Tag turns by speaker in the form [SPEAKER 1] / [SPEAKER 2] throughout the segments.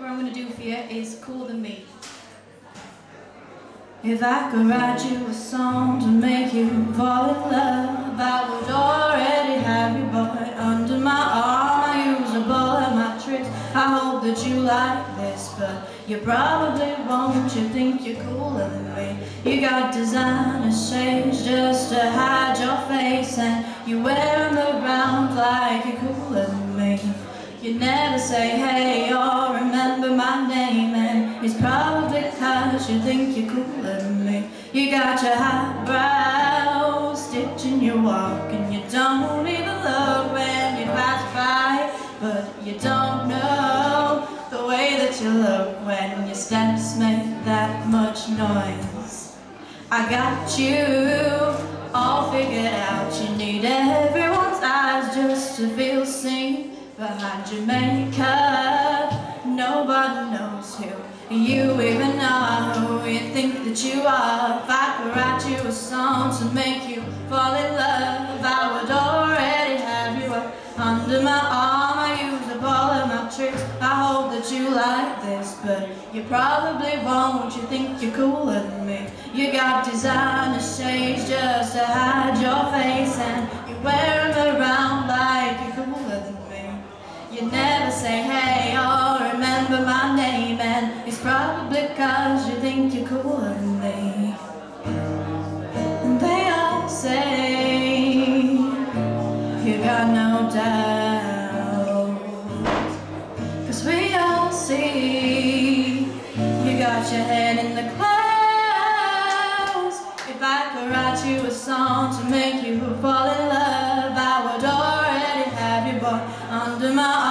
[SPEAKER 1] cover I'm gonna do for you is Cooler Than Me. If I could write you a song to make you fall in love, I would already have you boy under my arm. I use a ball at my tricks. I hope that you like this, but you probably won't. You think you're cooler than me. You got designer shades just to hide your face, and you wear them around like you're cooler than me. You never say hey it's probably cause you think you're cooler than me. You got your highbrow stitch in your walk And you don't even look when you pass by. But you don't know the way that you look When your steps make that much noise. I got you all figured out. You need everyone's eyes just to seen behind your makeup. Nobody knows who you even are, who you think that you are. If I could write you a song to make you fall in love, I would already have you up under my arm. I use up all of my tricks. I hope that you like this, but you probably won't. You think you're cooler than me. You got designer shades just to hide your face, and you wear remember my name And it's probably cause you think you're cooler than me. And they all say You got no doubt. Cause we all see You got your head in the clouds. If I could write you a song to make you fall in love I would already have you boy under my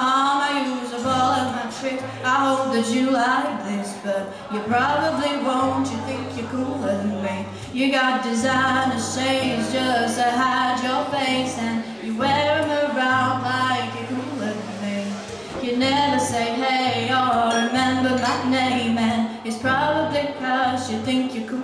[SPEAKER 1] I hope that you like this But you probably won't. You think you're cooler than me. You got designer shades Just to hide your face And you wear them around Like you're cooler than me. You never say hey Or remember my name And it's probably cause you think you're me